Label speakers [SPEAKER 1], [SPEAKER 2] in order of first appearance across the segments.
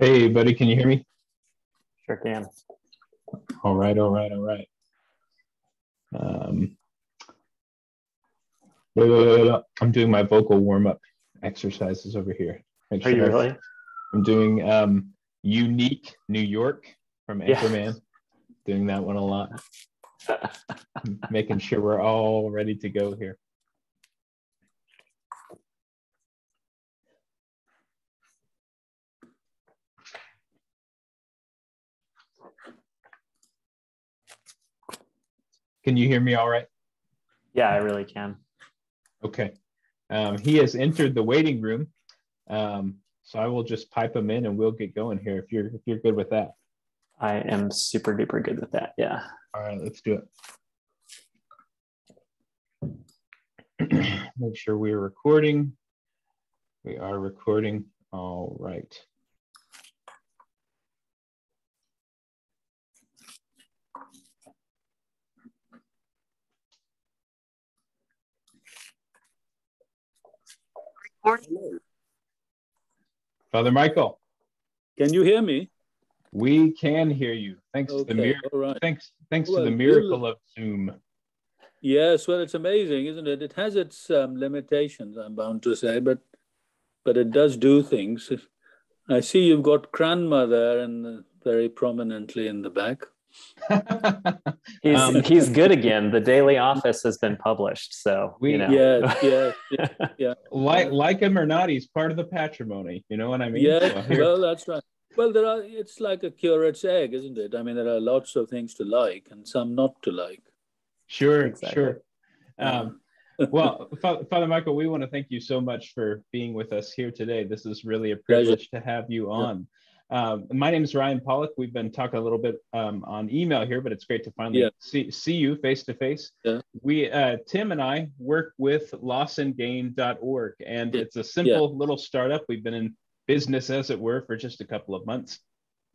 [SPEAKER 1] Hey, buddy, can you hear me?
[SPEAKER 2] Sure can.
[SPEAKER 1] All right, all right, all right. Um, I'm doing my vocal warm up exercises over here.
[SPEAKER 2] Make Are you really?
[SPEAKER 1] I'm doing um, Unique New York from Anchorman. Yeah. Doing that one a lot. Making sure we're all ready to go here. Can you hear me all right?
[SPEAKER 2] Yeah, I really can.
[SPEAKER 1] Okay. Um, he has entered the waiting room. Um, so I will just pipe him in and we'll get going here if you're if you're good with that.
[SPEAKER 2] I am super duper good with that. Yeah.
[SPEAKER 1] All right, let's do it. Make sure we are recording. We are recording. All right. Father Michael.
[SPEAKER 3] Can you hear me?
[SPEAKER 1] We can hear you. Thanks okay, to the miracle. Right. Thanks, thanks well, to the miracle of Zoom.
[SPEAKER 3] Yes, well, it's amazing, isn't it? It has its um, limitations, I'm bound to say, but but it does do things. I see you've got grandma there and very prominently in the back.
[SPEAKER 2] he's um, he's good again. The Daily Office has been published, so
[SPEAKER 3] we,
[SPEAKER 2] you know.
[SPEAKER 3] yeah, yeah, yeah, yeah.
[SPEAKER 1] like like him or not, he's part of the patrimony. You know what I mean?
[SPEAKER 3] Yeah, so well, that's right. Well, there are. It's like a curate's egg, isn't it? I mean, there are lots of things to like and some not to like.
[SPEAKER 1] Sure, exactly. sure. Um, well, Father Michael, we want to thank you so much for being with us here today. This is really a privilege Pleasure. to have you on. Um, my name is Ryan Pollock. We've been talking a little bit um, on email here, but it's great to finally yeah. see, see you face to face. We, uh, Tim and I work with lossandgain.org, and yeah. it's a simple yeah. little startup. We've been in business, as it were, for just a couple of months.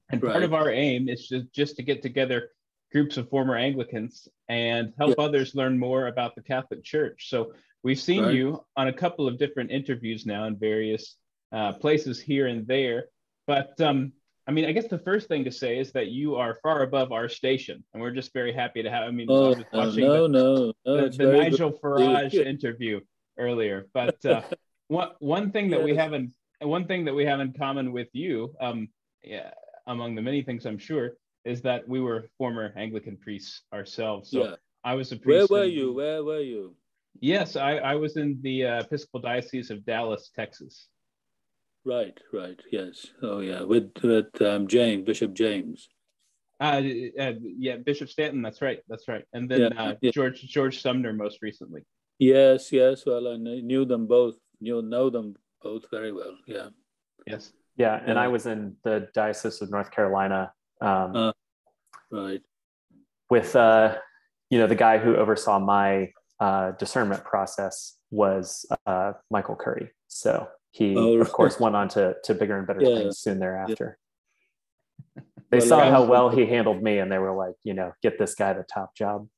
[SPEAKER 1] And right. part of our aim is just, just to get together groups of former Anglicans and help others learn more about the Catholic Church. So we've seen right. you on a couple of different interviews now in various uh, places here and there. But um, I mean, I guess the first thing to say is that you are far above our station, and we're just very happy to have. I mean,
[SPEAKER 3] oh, I was watching no, the, no,
[SPEAKER 1] no, the, the Nigel Farage interview earlier, but uh, one one thing that we haven't one thing that we have in common with you, um, yeah, among the many things I'm sure, is that we were former Anglican priests ourselves. So yeah. I was a
[SPEAKER 3] priest. Where were in, you? Where were you?
[SPEAKER 1] Yes, I, I was in the uh, Episcopal Diocese of Dallas, Texas.
[SPEAKER 3] Right, right, yes. Oh, yeah, with with um, James, Bishop James.
[SPEAKER 1] Uh, uh, yeah, Bishop Stanton. That's right, that's right. And then yeah, uh, yeah. George George Sumner most recently.
[SPEAKER 3] Yes, yes. Well, I knew them both. You know them both very well. Yeah.
[SPEAKER 1] Yes.
[SPEAKER 2] Yeah, and yeah. I was in the Diocese of North Carolina. Um, uh,
[SPEAKER 3] right.
[SPEAKER 2] With uh, you know, the guy who oversaw my uh, discernment process was uh, Michael Curry. So he oh, of course went on to to bigger and better yeah. things soon thereafter. Yeah. They well, saw how well he handled me, and they were like, you know, get this guy the top job.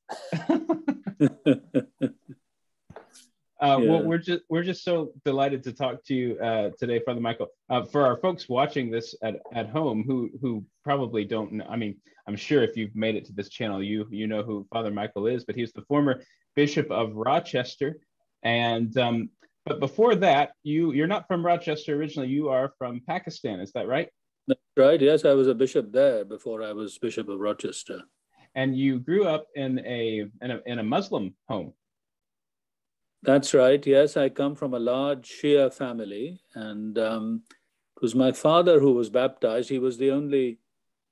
[SPEAKER 1] Uh, yeah. well, we're just we're just so delighted to talk to you uh, today, Father Michael. Uh, for our folks watching this at, at home, who who probably don't know, I mean, I'm sure if you've made it to this channel, you you know who Father Michael is, but he's the former Bishop of Rochester, and um, but before that, you you're not from Rochester originally. You are from Pakistan. Is that right?
[SPEAKER 3] That's right. Yes, I was a bishop there before I was Bishop of Rochester.
[SPEAKER 1] And you grew up in a in a, in a Muslim home.
[SPEAKER 3] That's right. Yes, I come from a large Shia family, and um, it was my father who was baptized. He was the only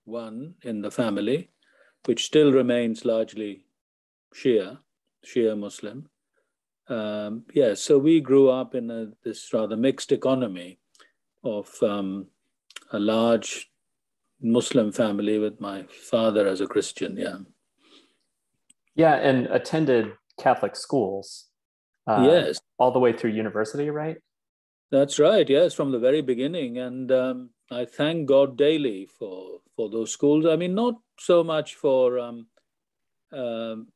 [SPEAKER 3] one in the family, which still remains largely Shia, Shia Muslim um, yeah, so we grew up in a, this rather mixed economy of um, a large Muslim family with my father as a Christian. Yeah.
[SPEAKER 2] Yeah, and attended Catholic schools. Uh,
[SPEAKER 3] yes.
[SPEAKER 2] All the way through university, right?
[SPEAKER 3] That's right. Yes, from the very beginning, and um, I thank God daily for for those schools. I mean, not so much for um, um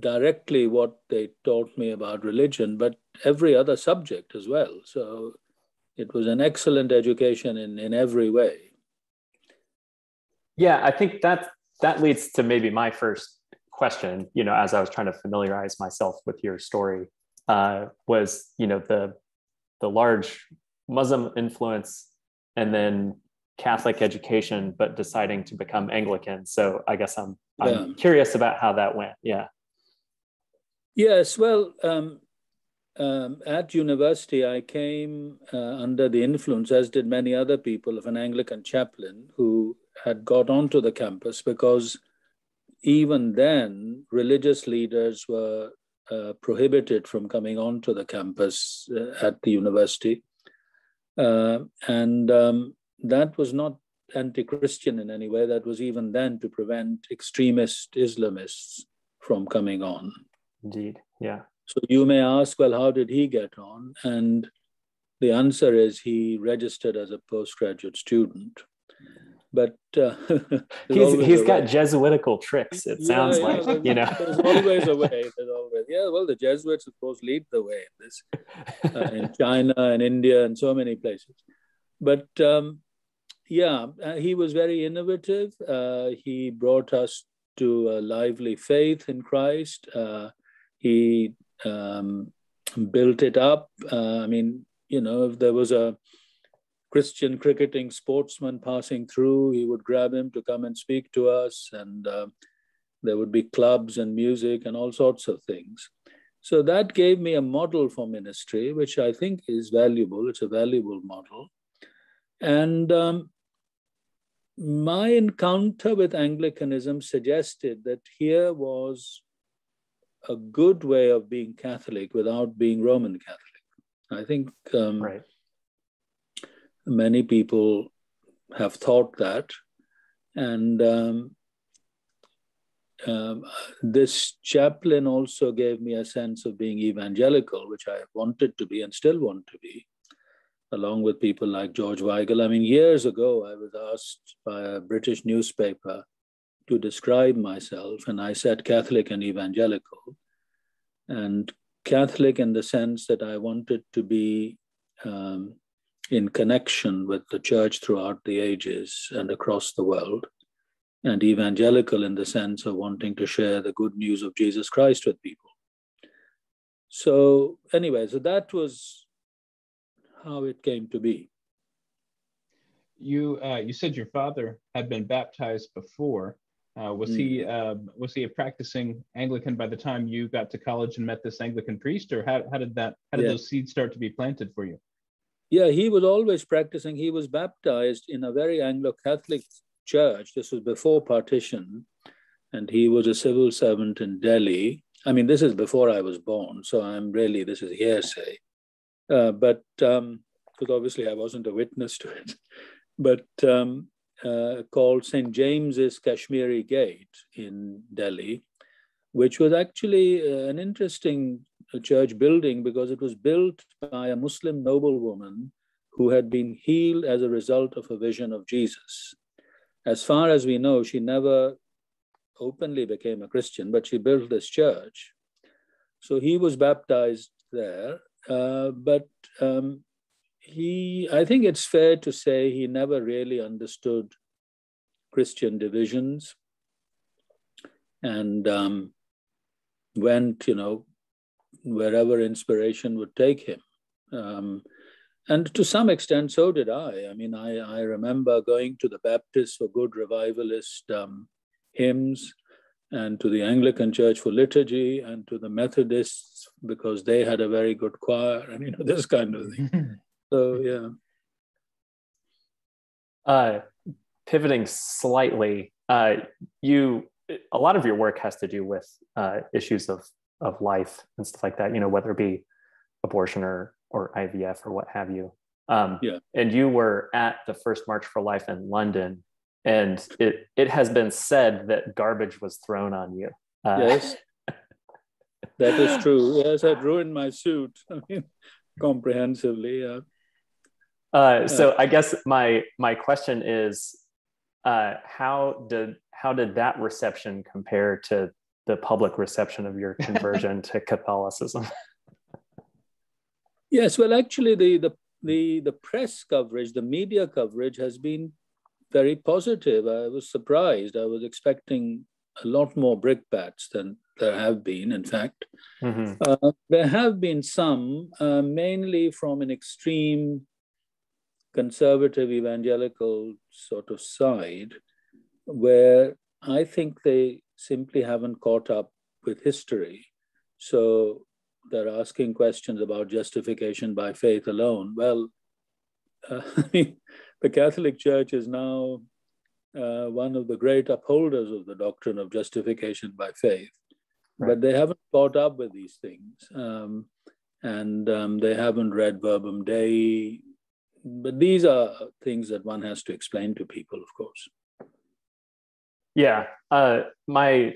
[SPEAKER 3] directly what they taught me about religion, but every other subject as well. So it was an excellent education in, in every way.
[SPEAKER 2] Yeah, I think that that leads to maybe my first question. You know, as I was trying to familiarize myself with your story, uh, was you know the the large Muslim influence and then Catholic education, but deciding to become Anglican. So I guess I'm I'm yeah. curious about how that went. Yeah.
[SPEAKER 3] Yes. Well, um, um, at university, I came uh, under the influence, as did many other people, of an Anglican chaplain who had got onto the campus because even then, religious leaders were uh, prohibited from coming onto the campus uh, at the university. Uh, and um, that was not anti Christian in any way, that was even then to prevent extremist Islamists from coming on.
[SPEAKER 2] Indeed, yeah.
[SPEAKER 3] So you may ask, well, how did he get on? And the answer is he registered as a postgraduate student. But uh,
[SPEAKER 2] he's, he's got Jesuitical tricks, it yeah, sounds yeah, like, you know.
[SPEAKER 3] There's always a way. There's always, yeah, well, the Jesuits, of course, lead the way in this, uh, in China and India and so many places. But um, yeah, uh, he was very innovative. Uh, he brought us to a lively faith in Christ. He um, built it up. Uh, I mean, you know, if there was a Christian cricketing sportsman passing through, he would grab him to come and speak to us, and uh, there would be clubs and music and all sorts of things. So that gave me a model for ministry, which I think is valuable. It's a valuable model. And um, my encounter with Anglicanism suggested that here was a good way of being Catholic without being Roman Catholic. I think um, right. many people have thought that. And um, um, this chaplain also gave me a sense of being evangelical, which I wanted to be and still want to be, along with people like George Weigel. I mean, years ago, I was asked by a British newspaper to describe myself, and I said Catholic and evangelical. And Catholic in the sense that I wanted to be um, in connection with the church throughout the ages and across the world, and evangelical in the sense of wanting to share the good news of Jesus Christ with people. So, anyway, so that was how it came to be
[SPEAKER 1] you uh, you said your father had been baptized before. Uh, was mm. he uh, was he a practicing Anglican by the time you got to college and met this Anglican priest, or how, how did that how did yeah. those seeds start to be planted for you?
[SPEAKER 3] Yeah, he was always practicing. He was baptized in a very Anglo-Catholic church. This was before partition, and he was a civil servant in Delhi. I mean, this is before I was born, so I'm really this is hearsay. Uh, but because um, obviously I wasn't a witness to it but um, uh, called St. James's Kashmiri Gate in Delhi, which was actually uh, an interesting uh, church building because it was built by a Muslim noblewoman who had been healed as a result of a vision of Jesus. As far as we know, she never openly became a Christian, but she built this church. So he was baptized there. Uh, but um, he, I think it's fair to say he never really understood Christian divisions and um, went, you know, wherever inspiration would take him. Um, and to some extent, so did I. I mean, I, I remember going to the Baptist for Good Revivalist um, hymns and to the Anglican Church for liturgy and to the Methodists because they had a very good choir and, you know, this kind of thing. So yeah.
[SPEAKER 2] Uh, pivoting slightly, uh, you a lot of your work has to do with uh, issues of of life and stuff like that. You know, whether it be abortion or or IVF or what have you. Um, yeah. And you were at the first March for Life in London, and it it has been said that garbage was thrown on you.
[SPEAKER 3] Uh, yes, that is true. Yes, I'd ruined my suit. I mean, comprehensively. Yeah.
[SPEAKER 2] Uh, so I guess my my question is, uh, how did how did that reception compare to the public reception of your conversion to Catholicism?
[SPEAKER 3] yes, well, actually, the the the, the press coverage, the media coverage has been very positive. I was surprised. I was expecting a lot more brickbats than there have been, in fact. Mm-hmm. Uh, there have been some, uh, mainly from an extreme conservative evangelical sort of side, where I think they simply haven't caught up with history. So they're asking questions about justification by faith alone. Well, uh, the Catholic Church is now uh, one of the great upholders of the doctrine of justification by faith, right. but they haven't caught up with these things. Um, and um, they haven't read Verbum Dei. But these are things that one has to explain to people, of course.
[SPEAKER 2] Yeah, uh, my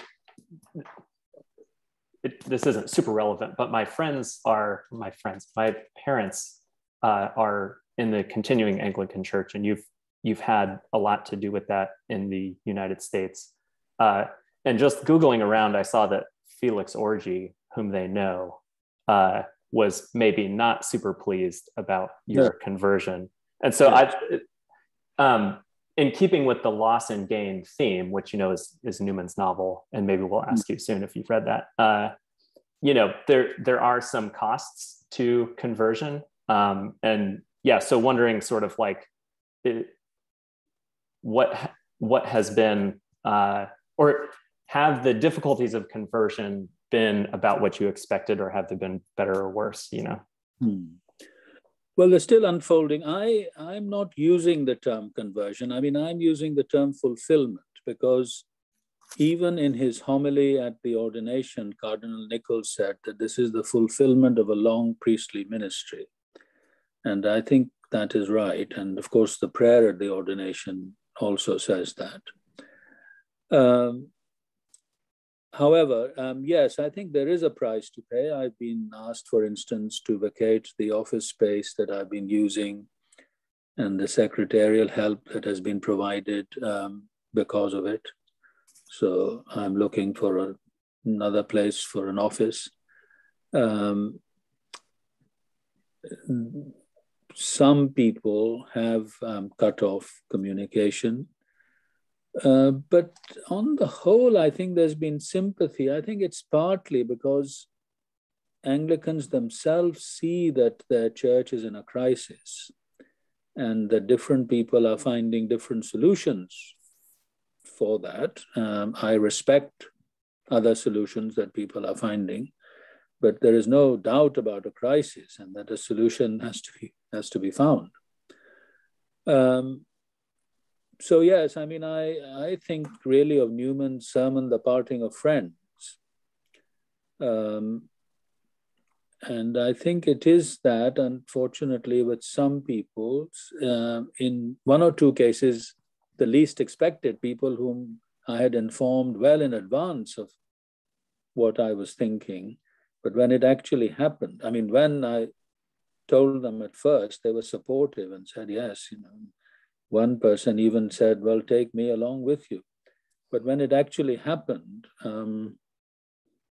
[SPEAKER 2] it, this isn't super relevant, but my friends are my friends. My parents uh, are in the continuing Anglican Church, and you've you've had a lot to do with that in the United States. Uh, and just googling around, I saw that Felix Orji, whom they know, uh, was maybe not super pleased about your yeah. conversion. And so yeah. I, um, in keeping with the loss and gain theme, which you know is is Newman's novel, and maybe we'll ask mm. you soon if you've read that. Uh, you know, there there are some costs to conversion, um, and yeah, so wondering sort of like it, what what has been uh, or have the difficulties of conversion been about what you expected, or have they been better or worse? You know. Hmm.
[SPEAKER 3] Well, they're still unfolding. I, I'm not using the term conversion. I mean, I'm using the term fulfillment because even in his homily at the ordination, Cardinal Nichols said that this is the fulfillment of a long priestly ministry. And I think that is right. And of course, the prayer at the ordination also says that. Um, However, um, yes, I think there is a price to pay. I've been asked, for instance, to vacate the office space that I've been using and the secretarial help that has been provided um, because of it. So I'm looking for a, another place for an office. Um, some people have um, cut off communication uh, but on the whole, I think there's been sympathy. I think it's partly because Anglicans themselves see that their church is in a crisis and that different people are finding different solutions for that. Um, I respect other solutions that people are finding, but there is no doubt about a crisis and that a solution has to be, has to be found. Um, so yes, I mean, I, I think really of Newman's sermon, The Parting of Friends. Um, and I think it is that, unfortunately, with some people, uh, in one or two cases, the least expected people whom I had informed well in advance of what I was thinking. But when it actually happened, I mean, when I told them at first, they were supportive and said, yes, you know, one person even said, Well, take me along with you. But when it actually happened, um,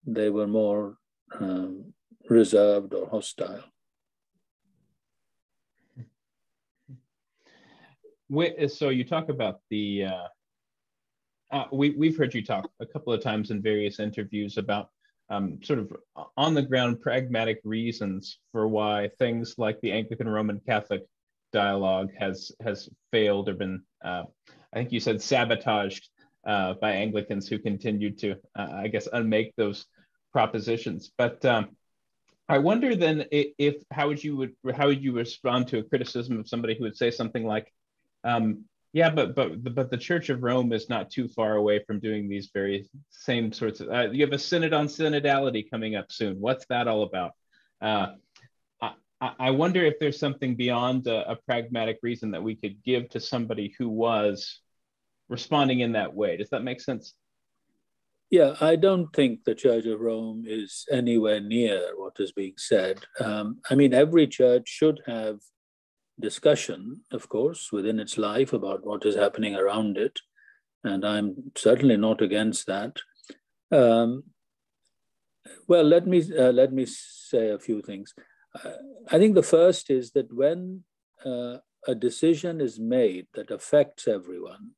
[SPEAKER 3] they were more um, reserved or hostile.
[SPEAKER 1] So you talk about the, uh, uh, we, we've heard you talk a couple of times in various interviews about um, sort of on the ground pragmatic reasons for why things like the Anglican Roman Catholic dialogue has has failed or been, uh, I think you said sabotaged uh, by Anglicans who continued to, uh, I guess, unmake those propositions. But um, I wonder then if, if, how would you would how would you respond to a criticism of somebody who would say something like, um, yeah, but but but the Church of Rome is not too far away from doing these very same sorts of. Uh, you have a synod on synodality coming up soon. What's that all about? Uh, I wonder if there's something beyond a, a, pragmatic reason that we could give to somebody who was responding in that way. Does that make sense?
[SPEAKER 3] Yeah, I don't think the Church of Rome is anywhere near what is being said. Um, I mean, every church should have discussion, of course, within its life about what is happening around it. And I'm certainly not against that. Um, well, let me uh, let me say a few things. I think the first is that when uh, a decision is made that affects everyone,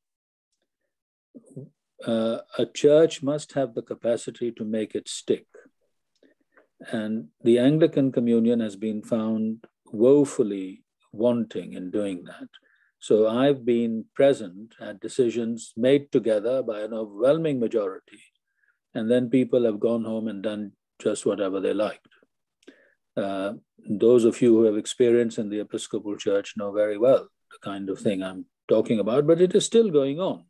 [SPEAKER 3] uh, a church must have the capacity to make it stick. And the Anglican Communion has been found woefully wanting in doing that. So I've been present at decisions made together by an overwhelming majority, and then people have gone home and done just whatever they liked. Uh, those of you who have experience in the Episcopal Church know very well the kind of thing I'm talking about, but it is still going on.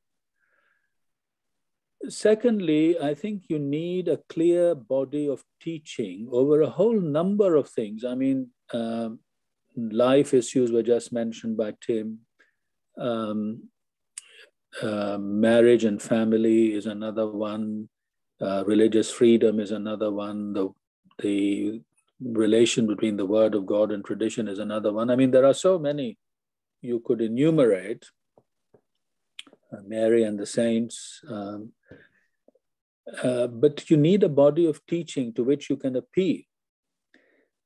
[SPEAKER 3] Secondly, I think you need a clear body of teaching over a whole number of things. I mean, um, life issues were just mentioned by Tim. Um, uh, marriage and family is another one. Uh, religious freedom is another one. The, the relation between the word of God and tradition is another one. I mean, there are so many you could enumerate. Uh, Mary and the saints. Um, uh, but you need a body of teaching to which you can appeal.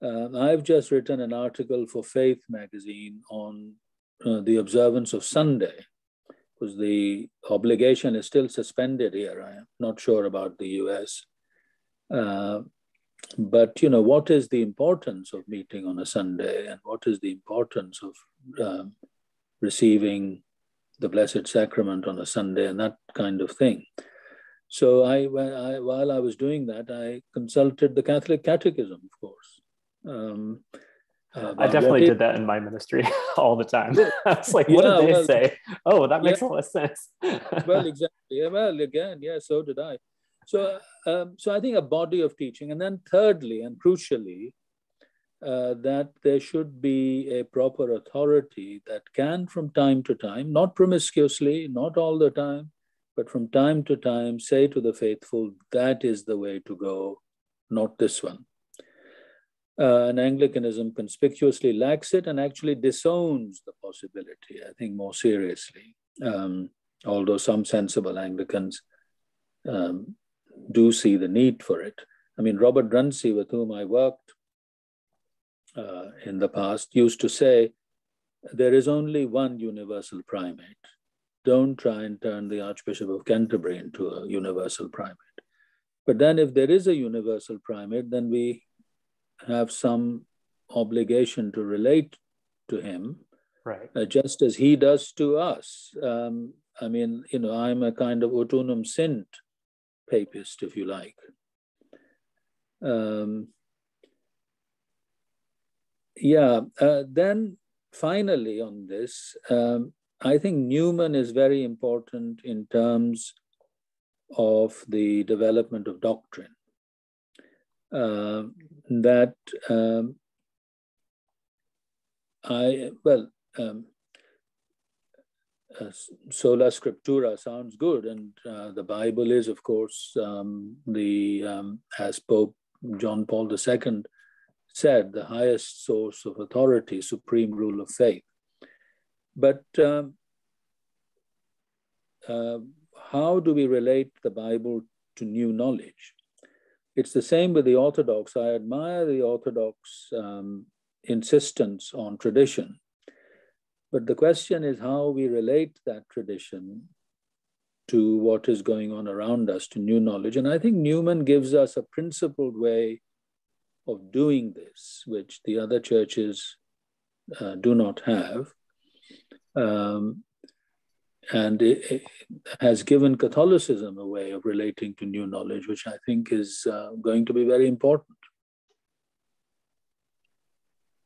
[SPEAKER 3] Uh, I've just written an article for Faith magazine on uh, the observance of Sunday, because the obligation is still suspended here. I am not sure about the US. But you know, what is the importance of meeting on a Sunday, and what is the importance of um, receiving the Blessed Sacrament on a Sunday, and that kind of thing. So I, I while I was doing that, I consulted the Catholic Catechism, of course. Um,
[SPEAKER 2] uh, I definitely did that in my ministry all the time. I was like, what yeah, did they well, say? Oh, that makes yeah. a lot of sense.
[SPEAKER 3] well, exactly. Well, again, yeah, so did I. So, um, so I think a body of teaching, and then thirdly and crucially, uh, that there should be a proper authority that can, from time to time, not promiscuously, not all the time, but from time to time, say to the faithful, that is the way to go, not this one. Uh, and Anglicanism conspicuously lacks it and actually disowns the possibility, I think, more seriously. Um, although some sensible Anglicans um, do see the need for it. I mean, Robert Runcie, with whom I worked uh, in the past, used to say, there is only one universal primate. Don't try and turn the Archbishop of Canterbury into a universal primate. But then, if there is a universal primate, then we have some obligation to relate to him,
[SPEAKER 2] right?
[SPEAKER 3] Uh, just as he does to us. Um, I mean, you know, I'm a kind of ut unum sint papist, if you like. Um, yeah, uh, then finally on this, um, I think Newman is very important in terms of the development of doctrine. Uh, that um, I, well, um, uh, sola scriptura sounds good, and uh, the Bible is, of course, um, the um, as Pope John Paul II said, the highest source of authority, supreme rule of faith. But um, uh, how do we relate the Bible to new knowledge? It's the same with the Orthodox. I admire the Orthodox um, insistence on tradition but the question is how we relate that tradition to what is going on around us, to new knowledge. And I think Newman gives us a principled way of doing this, which the other churches uh, do not have. Um, and it, it, has given Catholicism a way of relating to new knowledge, which I think is uh, going to be very important.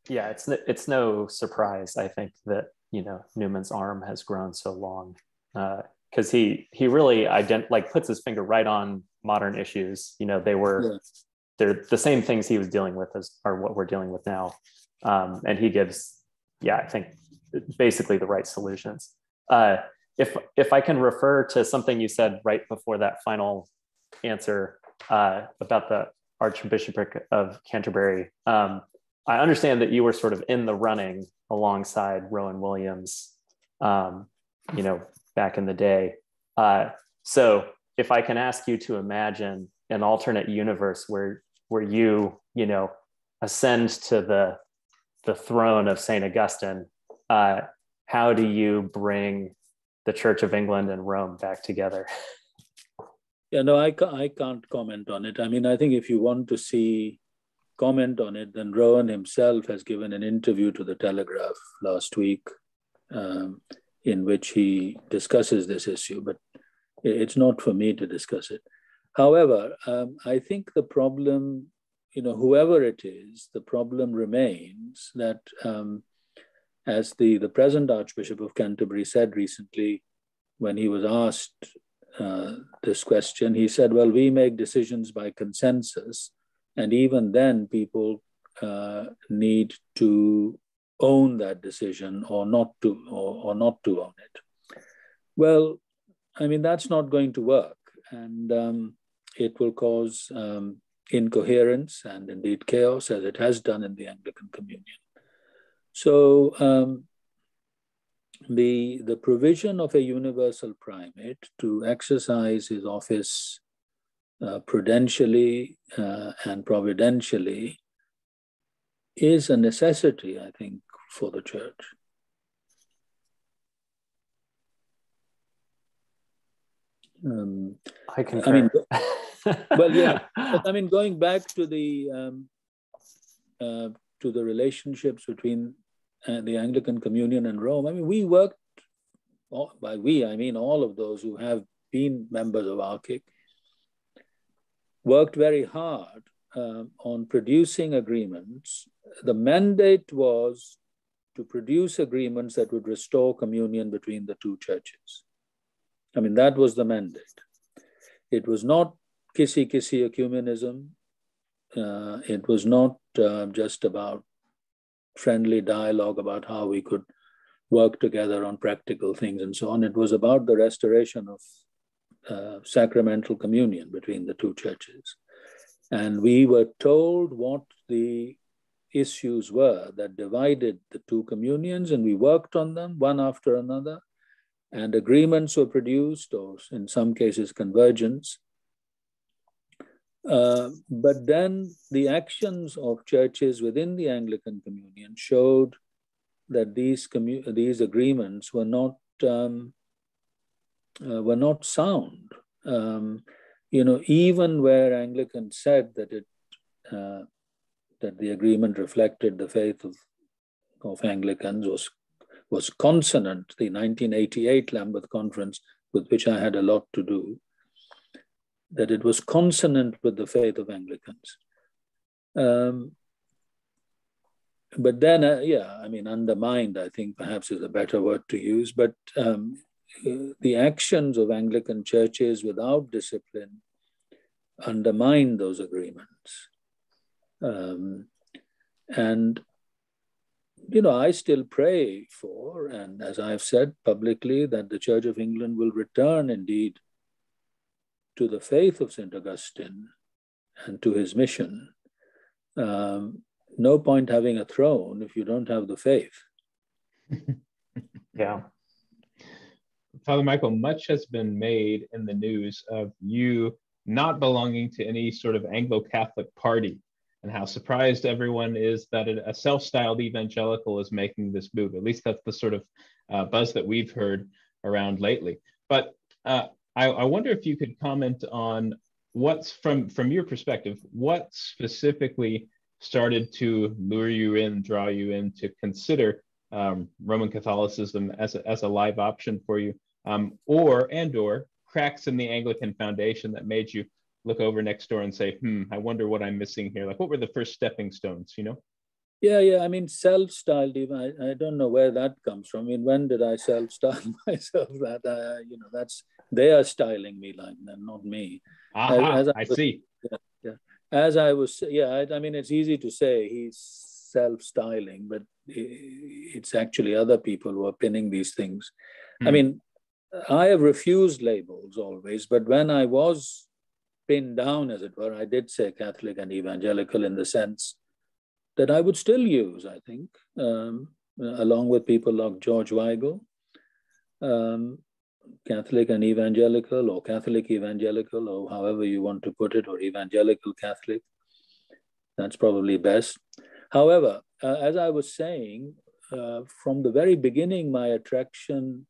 [SPEAKER 2] Yeah, it's it's no surprise, I think, that you know Newman's arm has grown so long because uh, he he really ident- like puts his finger right on modern issues. You know, they were yeah. they're the same things he was dealing with as are what we're dealing with now, um, and he gives yeah I think basically the right solutions. Uh, if if I can refer to something you said right before that final answer uh, about the Archbishopric of Canterbury. Um, I understand that you were sort of in the running alongside Rowan Williams, um, you know, back in the day. Uh, so if I can ask you to imagine an alternate universe where where you, you know, ascend to the the throne of Saint Augustine, uh, how do you bring the Church of England and Rome back together?
[SPEAKER 3] Yeah, no, I, ca- I can't comment on it. I mean, I think if you want to see comment on it, then Rowan himself has given an interview to the Telegraph last week um, in which he discusses this issue, but it's not for me to discuss it. However, um, I think the problem, you know, whoever it is, the problem remains that, um, as the, the present Archbishop of Canterbury said recently when he was asked uh, this question, he said, Well, we make decisions by consensus. And even then, people uh, need to own that decision or not to or, or, not to own it. Well, I mean that's not going to work, and um, it will cause um, incoherence and indeed chaos, as it has done in the Anglican Communion. So um, the, the provision of a universal primate to exercise his office uh, prudentially uh, and providentially is a necessity, I think, for the church.
[SPEAKER 2] Um, I can. I mean,
[SPEAKER 3] well, yeah. I mean, going back to the um, uh, to the relationships between uh, the Anglican Communion and Rome. I mean, we worked, by we, I mean all of those who have been members of ARCIC, worked very hard um, on producing agreements. The mandate was to produce agreements that would restore communion between the two churches. I mean, that was the mandate. It was not kissy kissy ecumenism. Uh, it was not uh, just about friendly dialogue about how we could work together on practical things and so on. It was about the restoration of uh, sacramental communion between the two churches. And we were told what the issues were that divided the two communions, and we worked on them one after another. And agreements were produced, or in some cases, convergence. Uh, but then the actions of churches within the Anglican Communion showed that these, commu- these agreements were not, um, uh, were not sound. Um, you know, even where Anglicans said that it uh, that the agreement reflected the faith of, of Anglicans was was consonant. The 1988 Lambeth Conference, with which I had a lot to do, that it was consonant with the faith of Anglicans. Um, but then, uh, yeah, I mean, undermined, I think perhaps is a better word to use, but um, the actions of Anglican churches without discipline undermine those agreements. Um, and, you know, I still pray for, and as I've said publicly, that the Church of England will return indeed to the faith of St. Augustine and to his mission. Um, no point having a throne if you don't have the faith.
[SPEAKER 2] yeah.
[SPEAKER 1] Father Michael, much has been made in the news of you not belonging to any sort of Anglo Catholic party and how surprised everyone is that a self styled evangelical is making this move. At least that's the sort of uh, buzz that we've heard around lately. But uh, I, I wonder if you could comment on what's from from your perspective, what specifically started to lure you in, draw you in to consider um, Roman Catholicism as a, as a live option for you, um, or and or cracks in the Anglican foundation that made you look over next door and say, "Hmm, I wonder what I'm missing here." Like, what were the first stepping stones? You know?
[SPEAKER 3] Yeah, yeah. I mean, self-styled. Even I, I don't know where that comes from. I mean, when did I self-style myself? That uh, you know, that's they are styling me like that, not me.
[SPEAKER 1] Aha, as, as I, I was, see.
[SPEAKER 3] Yeah, yeah. As I was, yeah. I, I mean, it's easy to say he's self-styling, but it's actually other people who are pinning these things. Hmm. I mean, I have refused labels always, but when I was pinned down, as it were, I did say Catholic and evangelical in the sense that I would still use, I think, um, along with people like George Weigel, um, Catholic and evangelical, or Catholic evangelical, or however you want to put it, or evangelical Catholic. that's probably best. However, uh, as I was saying, uh, from the very beginning, my attraction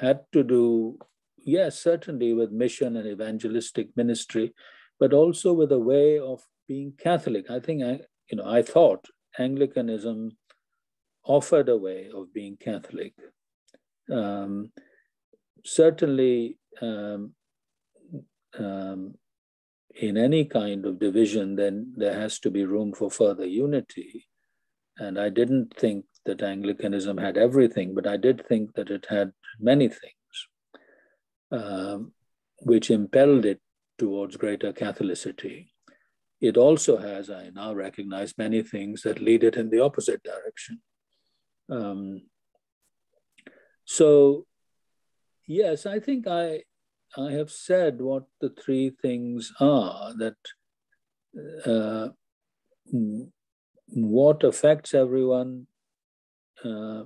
[SPEAKER 3] had to do, yes, certainly with mission and evangelistic ministry, but also with a way of being Catholic. I think I, you know, I thought Anglicanism offered a way of being Catholic. Um, certainly, um, um, in any kind of division, then there has to be room for further unity. And I didn't think that Anglicanism had everything, but I did think that it had many things um, which impelled it towards greater Catholicity. It also has, I now recognize, many things that lead it in the opposite direction. Um, so, yes, I think I I have said what the three things are that uh, what affects everyone uh,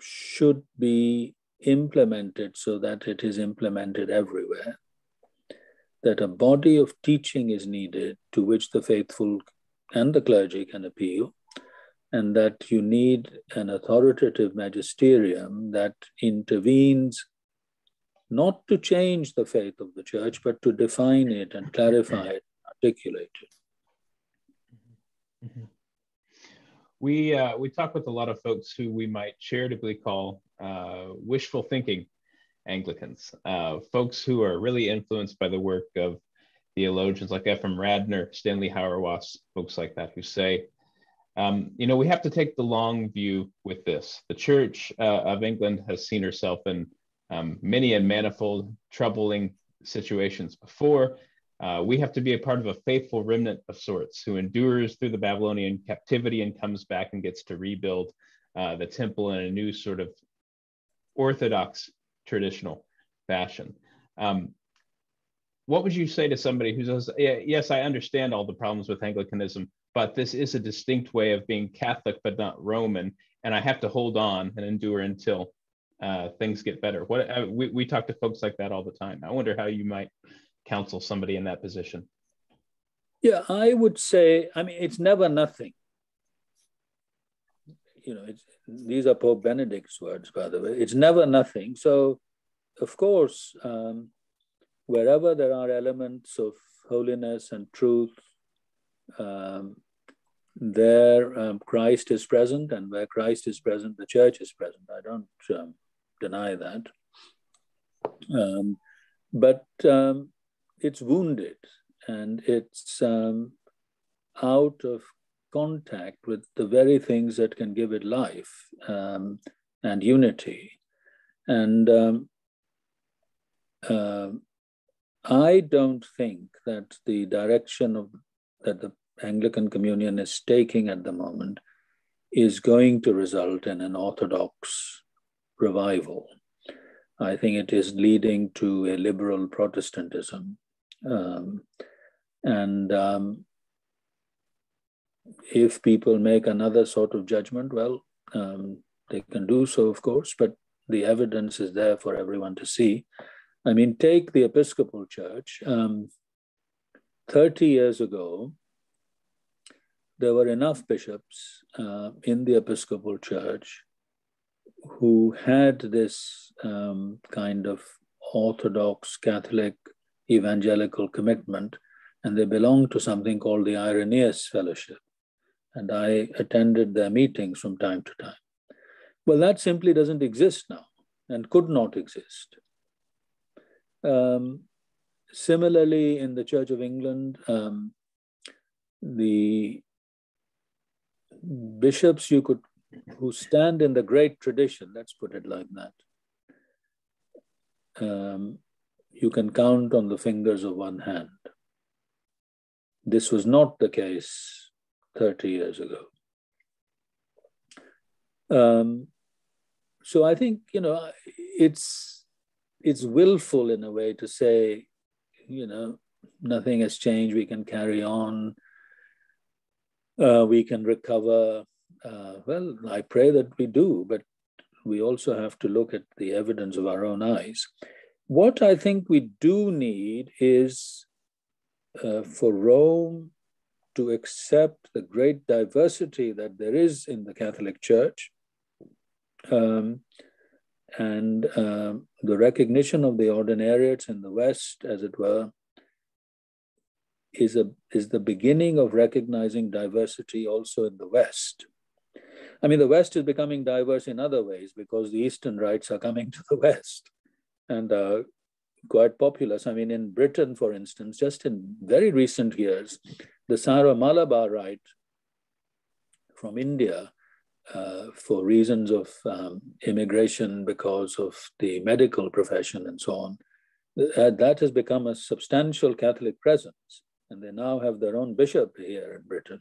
[SPEAKER 3] should be implemented so that it is implemented everywhere. That a body of teaching is needed to which the faithful and the clergy can appeal, and that you need an authoritative magisterium that intervenes not to change the faith of the church, but to define it and clarify it, articulate it.
[SPEAKER 1] Mm-hmm. We, uh, we talk with a lot of folks who we might charitably call uh, wishful thinking Anglicans, uh, folks who are really influenced by the work of theologians like Ephraim Radner, Stanley Hauerwas, folks like that, who say, um, you know, we have to take the long view with this. The Church uh, of England has seen herself in um, many and manifold troubling situations before. Uh, we have to be a part of a faithful remnant of sorts who endures through the Babylonian captivity and comes back and gets to rebuild uh, the temple in a new sort of orthodox traditional fashion. Um, what would you say to somebody who says, Yes, I understand all the problems with Anglicanism, but this is a distinct way of being Catholic but not Roman, and I have to hold on and endure until uh, things get better. What uh, we, we talk to folks like that all the time. I wonder how you might counsel somebody in that position.
[SPEAKER 3] Yeah, I would say, I mean, it's never nothing. You know, these are Pope Benedict's words, by the way. It's never nothing. So, of course, um, wherever there are elements of holiness and truth, um, there um, Christ is present, and where Christ is present, the church is present. I don't um, deny that. Um, but um, it's wounded and it's um, out of contact with the very things that can give it life um, and unity. And um, uh, I don't think that the direction of that the Anglican Communion is taking at the moment is going to result in an orthodox revival. I think it is leading to a liberal Protestantism. Um, and um, if people make another sort of judgment, well, um, they can do so, of course, but the evidence is there for everyone to see. I mean, take the Episcopal Church. Um, 30 years ago, there were enough bishops uh, in the Episcopal Church who had this um, kind of Orthodox Catholic evangelical commitment, and they belonged to something called the Irenaeus Fellowship. And I attended their meetings from time to time. Well, that simply doesn't exist now and could not exist. Um, similarly, in the Church of England, um, the bishops you could who stand in the great tradition, let's put it like that. Um, you can count on the fingers of one hand. This was not the case 30 years ago. Um, so I think, you know, it's, it's willful in a way to say, you know, nothing has changed, we can carry on, uh, we can recover uh, well, I pray that we do, but we also have to look at the evidence of our own eyes. What I think we do need is uh, for Rome to accept the great diversity that there is in the Catholic Church um, and um, the recognition of the ordinariates in the West, as it were, is, a, is the beginning of recognizing diversity also in the West. I mean, the West is becoming diverse in other ways because the Eastern rites are coming to the West and are quite populous. I mean, in Britain, for instance, just in very recent years, the Syro Malabar rite from India, uh, for reasons of um, immigration because of the medical profession and so on, uh, that has become a substantial Catholic presence. And they now have their own bishop here in Britain.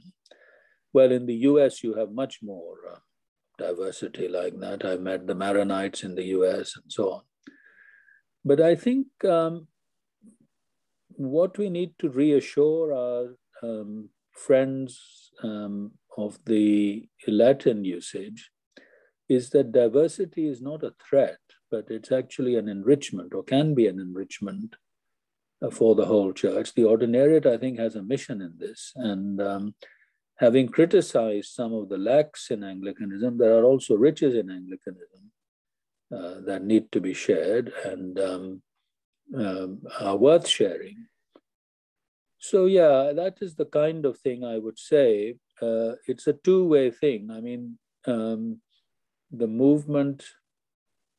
[SPEAKER 3] Well, in the US, you have much more uh, diversity like that. I've met the Maronites in the US and so on. But I think um, what we need to reassure our um, friends um, of the Latin usage is that diversity is not a threat, but it's actually an enrichment or can be an enrichment uh, for the whole church. The ordinariate, I think, has a mission in this. And um, having criticized some of the lacks in Anglicanism, there are also riches in Anglicanism uh, that need to be shared and um, um, are worth sharing. So, yeah, that is the kind of thing I would say. Uh, it's a two way thing. I mean, um, the movement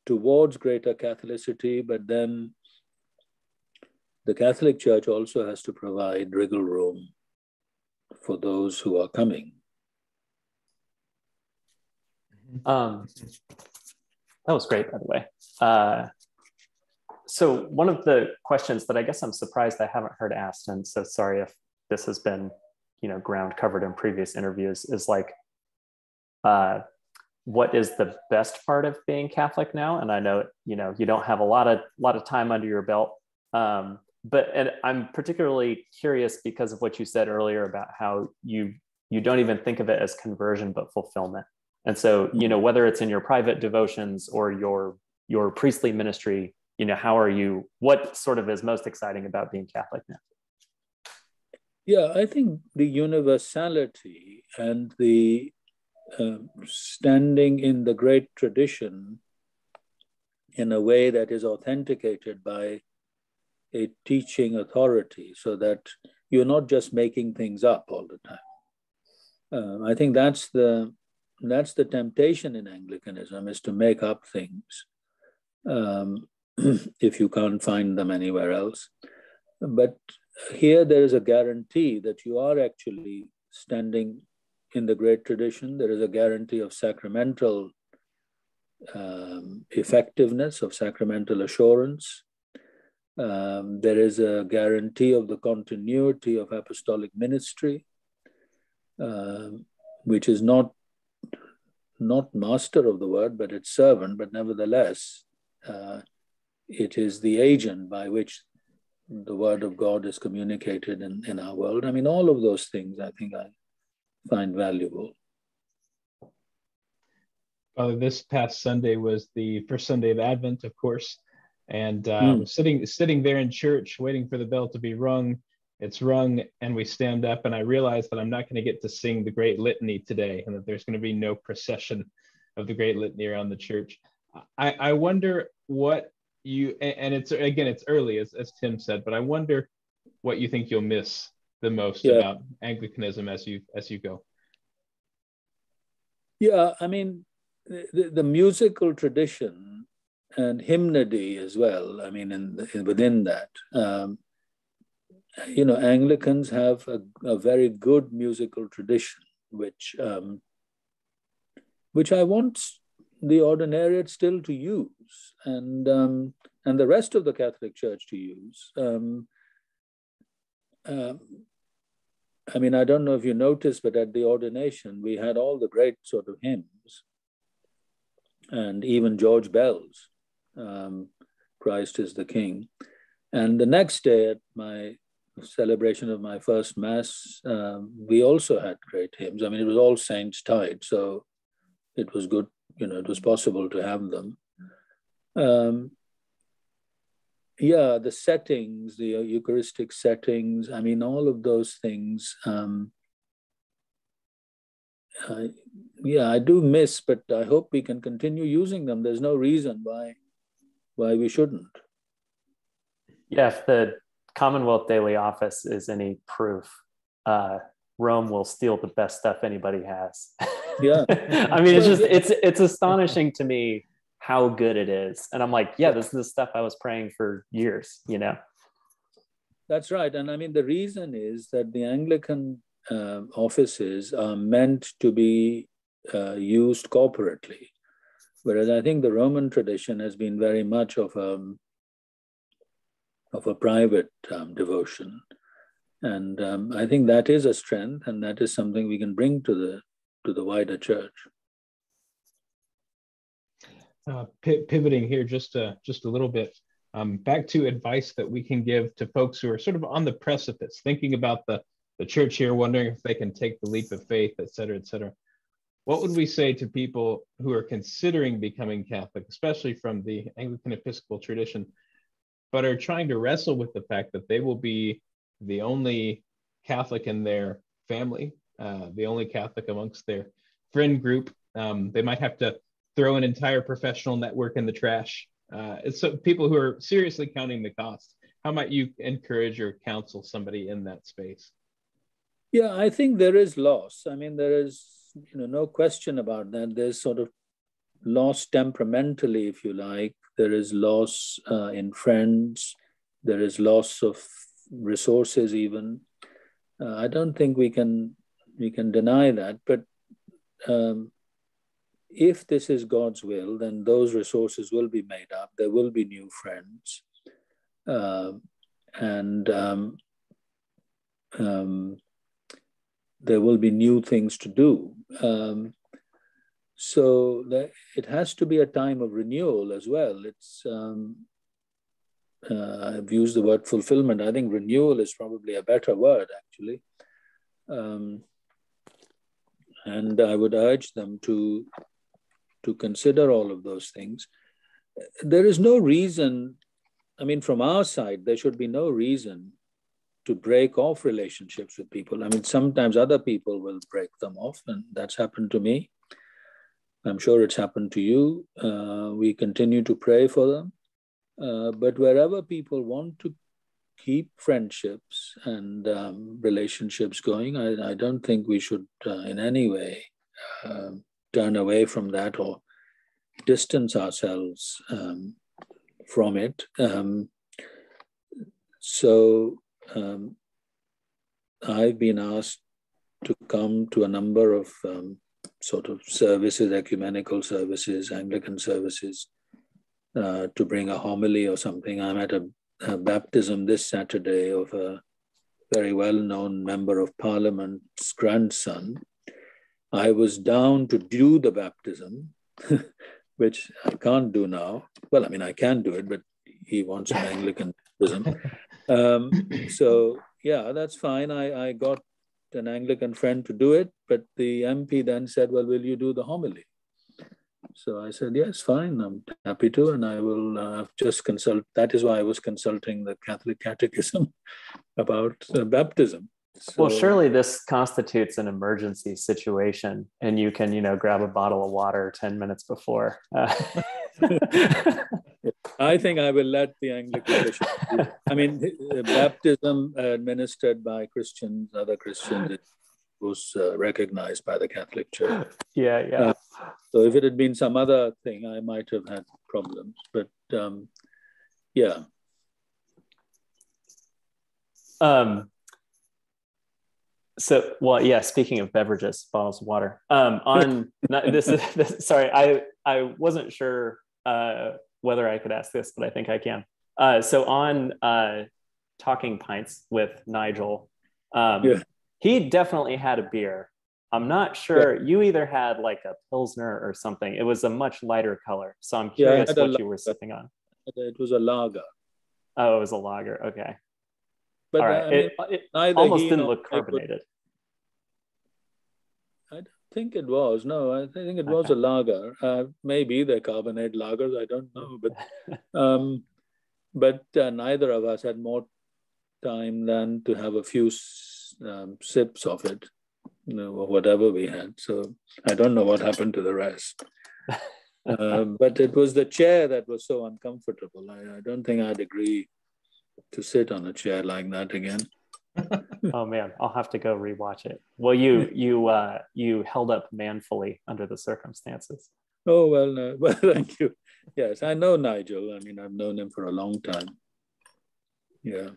[SPEAKER 3] towards greater Catholicity, but then the Catholic Church also has to provide wriggle room for those who are coming.
[SPEAKER 2] Um, that was great, by the way. Uh, so one of the questions that I guess I'm surprised I haven't heard asked, and so sorry if this has been, you know, ground covered in previous interviews, is like, uh, what is the best part of being Catholic now? And I know, you know, you don't have a lot of lot of time under your belt, um, but and I'm particularly curious because of what you said earlier about how you you don't even think of it as conversion but fulfillment. And so, you know, whether it's in your private devotions or your your priestly ministry, you know, how are you? What sort of is most exciting about being Catholic now?
[SPEAKER 3] Yeah, I think the universality and the uh, standing in the great tradition in a way that is authenticated by a teaching authority so that you're not just making things up all the time. Um, I think that's the that's the temptation in Anglicanism is to make up things um, if you can't find them anywhere else. But here there is a guarantee that you are actually standing in the great tradition. There is a guarantee of sacramental um, effectiveness, of sacramental assurance. Um, there is a guarantee of the continuity of apostolic ministry, um, which is not not master of the word, but its servant. But nevertheless, uh, it is the agent by which the word of God is communicated in, in our world. I mean, all of those things I think I find valuable.
[SPEAKER 1] Father, this past Sunday was the first Sunday of Advent, of course and um, mm. sitting sitting there in church waiting for the bell to be rung it's rung and we stand up and i realize that i'm not going to get to sing the great litany today and that there's going to be no procession of the great litany around the church i, I wonder what you and it's again it's early as, as tim said but i wonder what you think you'll miss the most yeah. about anglicanism as you as you go
[SPEAKER 3] yeah i mean the, the musical tradition and hymnody as well. I mean, in, in within that, um, you know, Anglicans have a, a, very good musical tradition, which um, which I want the ordinariate still to use, and um, and the rest of the Catholic Church to use. Um, uh, I mean, I don't know if you noticed, but at the ordination, we had all the great sort of hymns, and even George Bell's um, Christ is the King. And the next day at my celebration of my first Mass, um, we also had great hymns. I mean, it was all saints tide, so it was good, you know, it was possible to have them. Um, yeah, the settings, the Eucharistic settings, I mean, all of those things um, uh, yeah, I do miss, but I hope we can continue using them. There's no reason why why we shouldn't.
[SPEAKER 2] Yes, the Commonwealth Daily Office is any proof, uh, Rome will steal the best stuff anybody has.
[SPEAKER 3] Yeah,
[SPEAKER 2] I mean, it's just it's it's astonishing to me how good it is, and I'm like, yeah, this is the stuff I was praying for years. You know.
[SPEAKER 3] That's right, and I mean the reason is that the Anglican uh, offices are meant to be uh, used corporately, whereas I think the Roman tradition has been very much of a of a private um, devotion, and um, I think that is a strength, and that is something we can bring to the to the wider church.
[SPEAKER 1] Uh, pivoting here just a, just a little bit um, back to advice that we can give to folks who are sort of on the precipice, thinking about the the church here, wondering if they can take the leap of faith, et cetera, et cetera. What would we say to people who are considering becoming Catholic, especially from the Anglican Episcopal tradition, but are trying to wrestle with the fact that they will be the only Catholic in their family, uh, the only Catholic amongst their friend group? Um, they might have to throw an entire professional network in the trash. Uh, so people who are seriously counting the cost, how might you encourage or counsel somebody in that space?
[SPEAKER 3] Yeah, I think there is loss. I mean, there is you know no question about that. There's sort of loss temperamentally, if you like. There is loss uh, in friends. There is loss of resources, even. Uh, I don't think we can we can deny that. But um, if this is God's will, then those resources will be made up. There will be new friends, uh, and um, um, there will be new things to do. Um, so that it has to be a time of renewal as well. It's um, uh, I've used the word fulfillment. I think renewal is probably a better word actually. Um, and I would urge them to to consider all of those things. There is no reason. I mean, from our side, there should be no reason to break off relationships with people. I mean, sometimes other people will break them off, and that's happened to me. I'm sure it's happened to you. Uh, we continue to pray for them. Uh, but wherever people want to keep friendships and um, relationships going, I, I, don't think we should uh, in any way uh, turn away from that or distance ourselves um, from it. Um, so um, I've been asked to come to a number of um, sort of services, ecumenical services, Anglican services, uh, to bring a homily or something. I'm at a, a baptism this Saturday of a very well known member of parliament's grandson. I was down to do the baptism, which I can't do now. Well, I mean, I can do it, but he wants an Anglican baptism. Um, so yeah, that's fine. I, I got an Anglican friend to do it, but the MP then said, well, will you do the homily? So I said, yes, fine, I'm happy to, and I will uh, just consult. That is why I was consulting the Catholic Catechism about uh, baptism.
[SPEAKER 2] So, well, surely this constitutes an emergency situation, and you can, you know, grab a bottle of water ten minutes before. Uh,
[SPEAKER 3] I think I will let the Anglican bishop. I mean, baptism administered by Christians, other Christians, was uh, recognized by the Catholic Church.
[SPEAKER 2] Yeah, yeah. Uh,
[SPEAKER 3] so if it had been some other thing, I might have had problems. But um, yeah.
[SPEAKER 2] Um, so well yeah speaking of beverages bottles of water. Um on not, this is this, sorry i i wasn't sure uh whether i could ask this but i think i can. Uh so on uh talking pints with nigel um yeah. he definitely had a beer. I'm not sure yeah. you either had like a pilsner or something. It was a much lighter color. So i'm curious yeah, what you were sipping on.
[SPEAKER 3] It was a lager.
[SPEAKER 2] Oh it was a lager. Okay but All right. I mean, it, it almost didn't look carbonated.
[SPEAKER 3] I don't think it was. No, I think it was okay. a lager. Uh, maybe they're carbonate lagers. I don't know, but um, but uh, neither of us had more time than to have a few um, sips of it. you know, whatever we had. So I don't know what happened to the rest. uh, but it was the chair that was so uncomfortable. I, I don't think I'd agree to sit on a chair like that again.
[SPEAKER 2] oh man, I'll have to go rewatch it. Well, you you uh, you held up manfully under the circumstances.
[SPEAKER 3] Oh well, no. well, thank you. Yes, I know Nigel. I mean, I've known him for a long time. Yeah.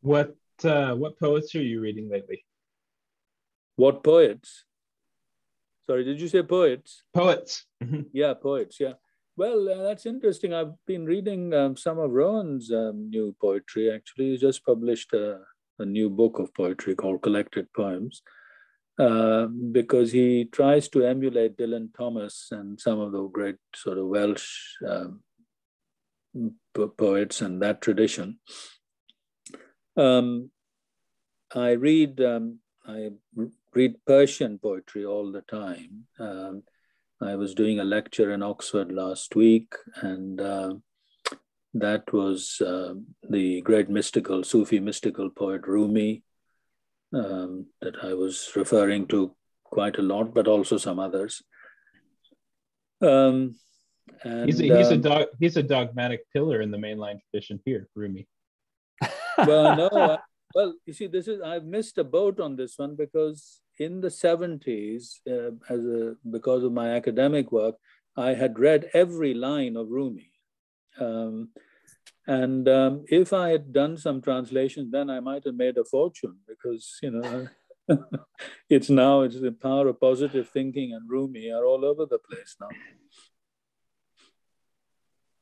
[SPEAKER 1] What uh, what poets are you reading lately?
[SPEAKER 3] What poets? Sorry, did you say poets?
[SPEAKER 1] Poets.
[SPEAKER 3] Yeah, poets. Yeah. Well, uh, that's interesting. I've been reading um, some of Rowan's um, new poetry. Actually, he just published a, a, new book of poetry called Collected Poems uh, because he tries to emulate Dylan Thomas and some of the great sort of Welsh um, poets and that tradition. Um, I read um, I read Persian poetry all the time. I was doing a lecture in Oxford last week, and uh, that was uh, the great mystical, Sufi mystical poet Rumi um, that I was referring to quite a lot, but also some others. Um,
[SPEAKER 1] and, he's, a, he's, a um, dog, he's a dogmatic pillar in the mainline tradition here, Rumi.
[SPEAKER 3] well, no, I, well, you see, this is I've missed a boat on this one because in the 70s, uh, as a, because of my academic work, I had read every line of Rumi. Um, and um, if I had done some translation, then I might have made a fortune because, you know, it's now, it's the power of positive thinking and Rumi are all over the place now.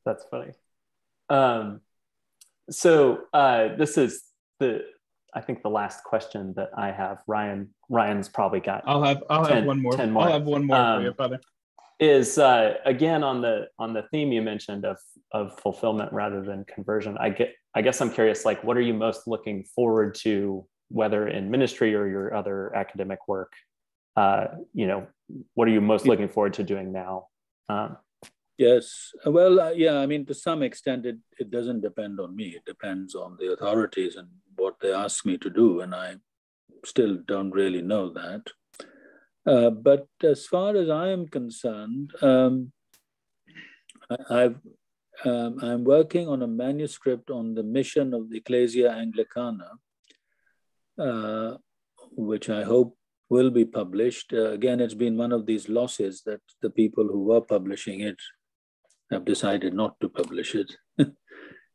[SPEAKER 2] That's funny. Um, so uh, this is the I think the last question that I have, Ryan. Ryan's probably got.
[SPEAKER 1] I'll have. I'll 10, have one more. 10 more. I'll have one more um, for you, brother.
[SPEAKER 2] Is uh, again on the on the theme you mentioned of of fulfillment rather than conversion. I get. I guess I'm curious. Like, what are you most looking forward to, whether in ministry or your other academic work? Uh, you know, what are you most looking forward to doing now? Um,
[SPEAKER 3] Yes. Well, uh, yeah, I mean, to some extent, it, it doesn't depend on me. It depends on the authorities and what they ask me to do. And I still don't really know that. Uh, but as far as I am concerned, um, I, um, I'm working on a manuscript on the mission of the Ecclesia Anglicana, uh, which I hope will be published. Uh, again, it's been one of these losses that the people who were publishing it have decided not to publish it.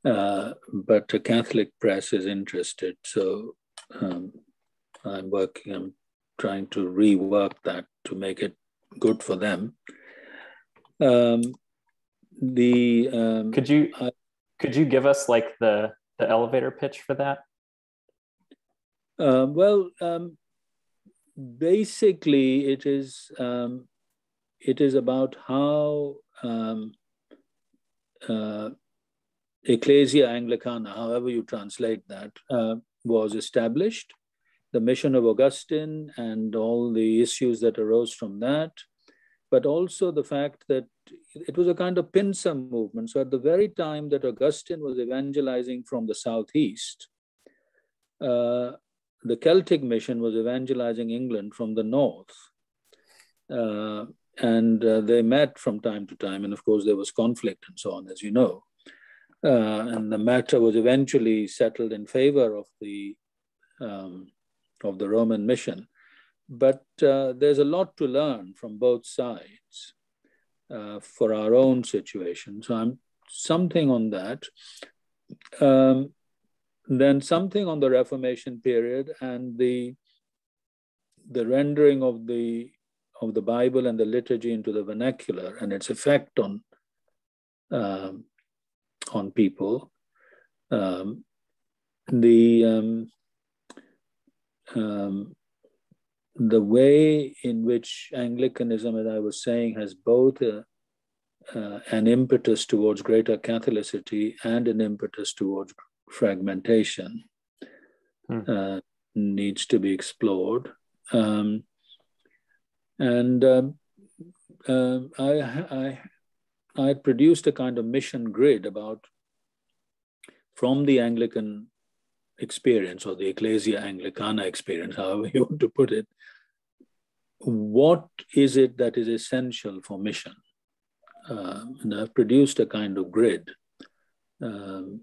[SPEAKER 3] uh, but a Catholic press is interested, so um, I'm working, I'm trying to rework that to make it good for them. Um, the um,
[SPEAKER 2] could you I, could you give us like the the elevator pitch for that?
[SPEAKER 3] Uh, well, um, basically, it is um, it is about how um, uh, Ecclesia Anglicana, however you translate that, uh, was established. The mission of Augustine and all the issues that arose from that, but also the fact that it was a kind of pincer movement. So at the very time that Augustine was evangelizing from the southeast, uh, the Celtic mission was evangelizing England from the north. Uh, and uh, they met from time to time. And of course, there was conflict and so on, as you know. Uh, and the matter was eventually settled in favor of the um, of the Roman mission. But uh, there's a lot to learn from both sides uh, for our own situation. So I'm something on that. Um, then something on the Reformation period and the the rendering of the of the Bible and the liturgy into the vernacular and its effect on um, on people. Um, the um, um, the way in which Anglicanism, as I was saying, has both a, uh, an impetus towards greater Catholicity and an impetus towards fragmentation hmm. uh, needs to be explored. Um, and um, uh, I, I, I produced a kind of mission grid about from the Anglican experience or the Ecclesia Anglicana experience, however you want to put it, what is it that is essential for mission? Uh, and I've produced a kind of grid. Um,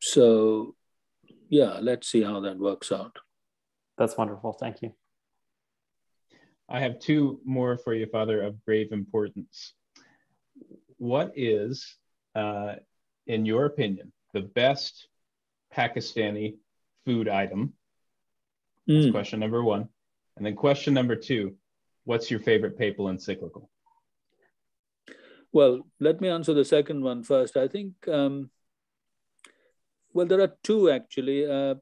[SPEAKER 3] so, yeah, let's see how that works out.
[SPEAKER 2] That's wonderful. Thank you.
[SPEAKER 1] I have two more for you, Father, of grave importance. What is, uh, in your opinion, the best Pakistani food item? That's mm. question number one. And then question number two What's your favorite papal encyclical?
[SPEAKER 3] Well, let me answer the second one first. I think, um, well, there are two actually. Uh,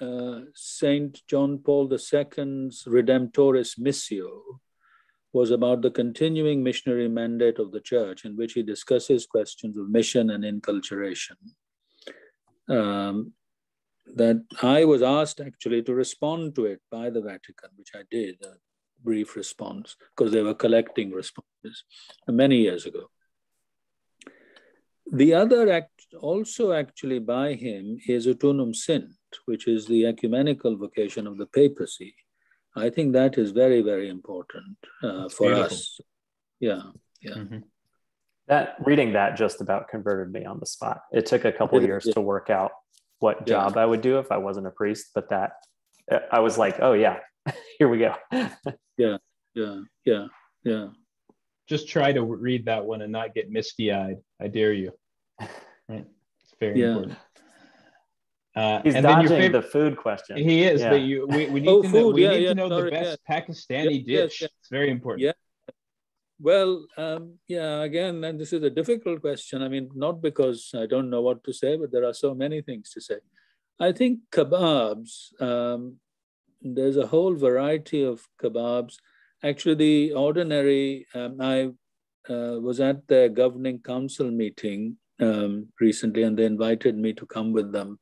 [SPEAKER 3] uh, Saint John Paul II's Redemptoris Missio was about the continuing missionary mandate of the church, in which he discusses questions of mission and inculturation. Um, that I was asked actually to respond to it by the Vatican, which I did, a brief response, because they were collecting responses many years ago. The other act, also actually by him, is Ut Unum Sint, which is the ecumenical vocation of the papacy. I think that is very, very important uh, for beautiful. us. Yeah, yeah. Mm-hmm.
[SPEAKER 2] That reading that just about converted me on the spot. It took a couple years yeah. to work out what job yeah. I would do if I wasn't a priest, but that I was like, oh yeah, here we go.
[SPEAKER 3] yeah, yeah, yeah, yeah.
[SPEAKER 1] Just try to read that one and not get misty eyed. I dare you. Right. It's very yeah. important.
[SPEAKER 2] Uh, He's and dodging favorite, the food question.
[SPEAKER 1] He is, yeah. but you we, we need oh, to know, we yeah, need to know sorry, the best Pakistani dish. It's very important.
[SPEAKER 3] Yeah, well, um, yeah, again, and this is a difficult question. I mean, not because I don't know what to say, but there are so many things to say. I think kebabs, um, there's a whole variety of kebabs. Actually, the ordinary, um, I uh, was at the governing council meeting um, recently, and they invited me to come with them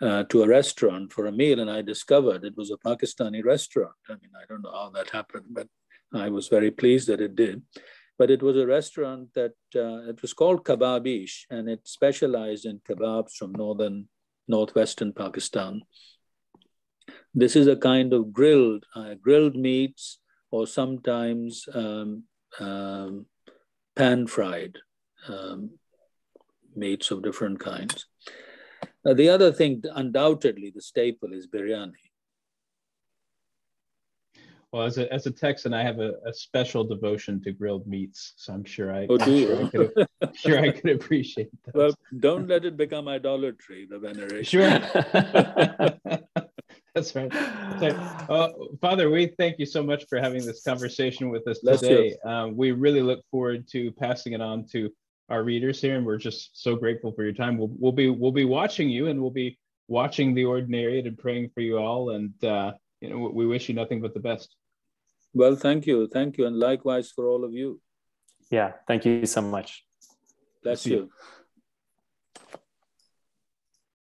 [SPEAKER 3] uh, to a restaurant for a meal, and I discovered it was a Pakistani restaurant. I mean, I don't know how that happened, but I was very pleased that it did. But it was a restaurant that uh, it was called Kababish, and it specialized in kebabs from northern, northwestern Pakistan. This is a kind of grilled, uh, grilled meats, or sometimes um, um, pan fried um, meats of different kinds. Uh, the other thing, undoubtedly, the staple is biryani.
[SPEAKER 1] Well, as a, as a Texan, I have a, a special devotion to grilled meats, so I'm sure I,
[SPEAKER 3] oh, do
[SPEAKER 1] sure, I could, sure I could appreciate that.
[SPEAKER 3] Well, don't let it become idolatry, the veneration.
[SPEAKER 1] Sure. That's right. Uh, Father, we thank you so much for having this conversation with us today. Um, we really look forward to passing it on to our readers here, and we're just so grateful for your time. We'll, we'll be we'll be watching you, and we'll be watching the ordinariate and praying for you all. And uh, you know, we wish you nothing but the best.
[SPEAKER 3] Well, thank you. Thank you. And likewise for all of you.
[SPEAKER 2] Yeah. Thank you so much.
[SPEAKER 3] Bless you. you.